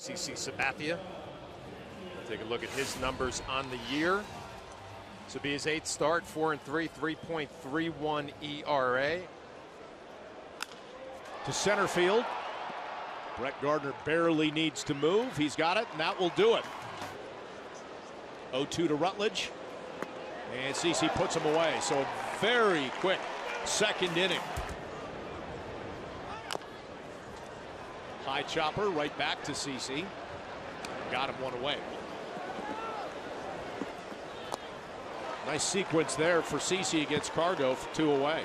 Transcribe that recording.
CC Sabathia. Take a look at his numbers on the year. Will be his eighth start, 4 and 3, 3.31 ERA. To center field. Brett Gardner barely needs to move. He's got it, and that will do it. 0 2 to Rutledge. And CC puts him away. So a very quick second inning. High chopper right back to CC. Got him one away. Nice sequence there for CC against Cargo for two away.